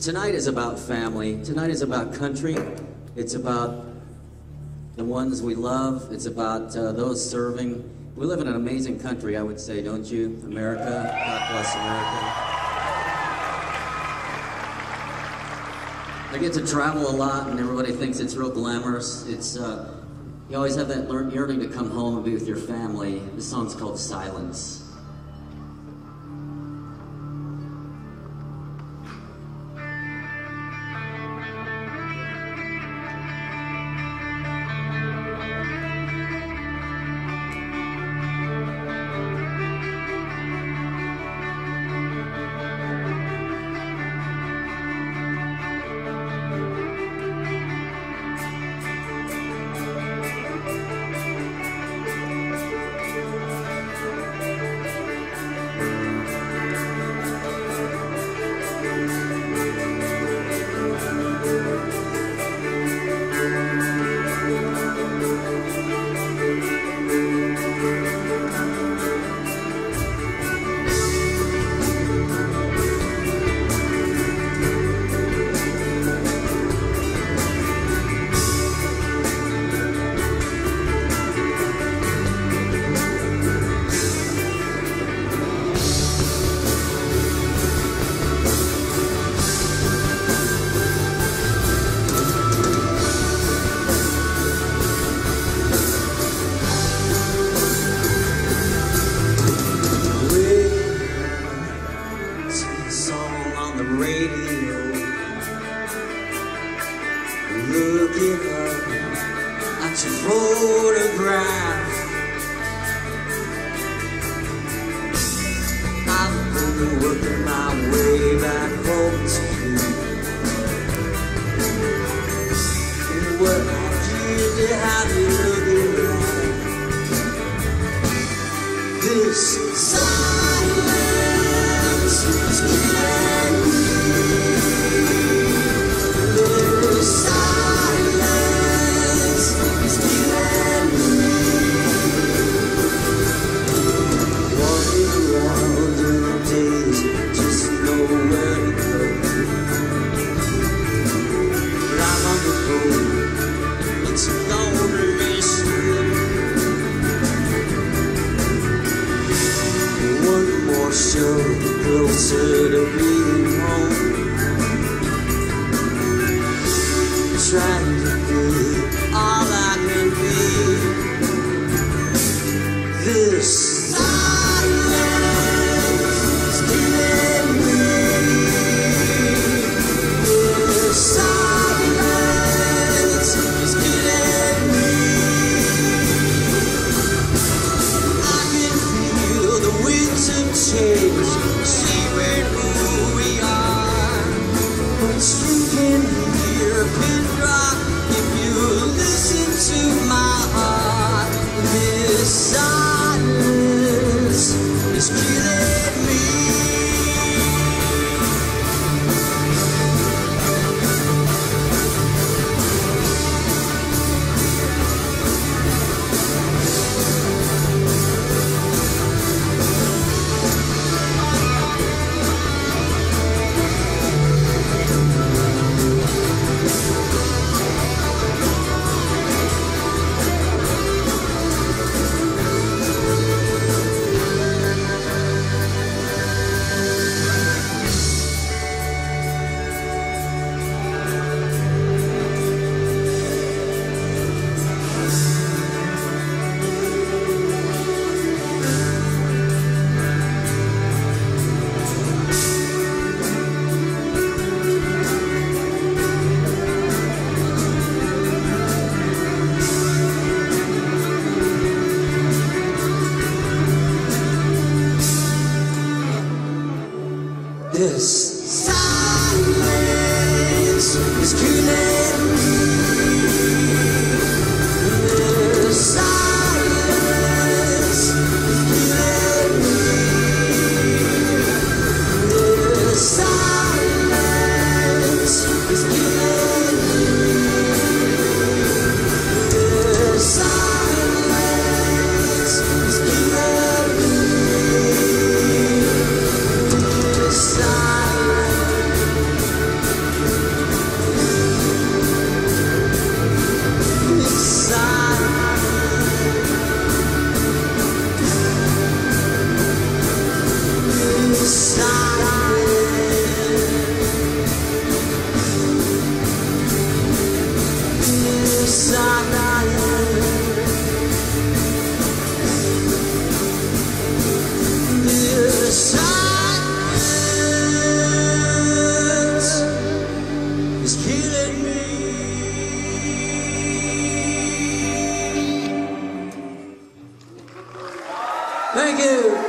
Tonight is about family. Tonight is about country. It's about the ones we love. It's about uh, those serving. We live in an amazing country, I would say, don't you? America. God bless America. I get to travel a lot, and everybody thinks it's real glamorous. It's uh, you always have that yearning to come home and be with your family. This song's called Silence. looking up at your photograph. I'm gonna work my way back home to you. What I did to have you looking like. This silence closer to being home. Trying to be all I can be. This. Thank you.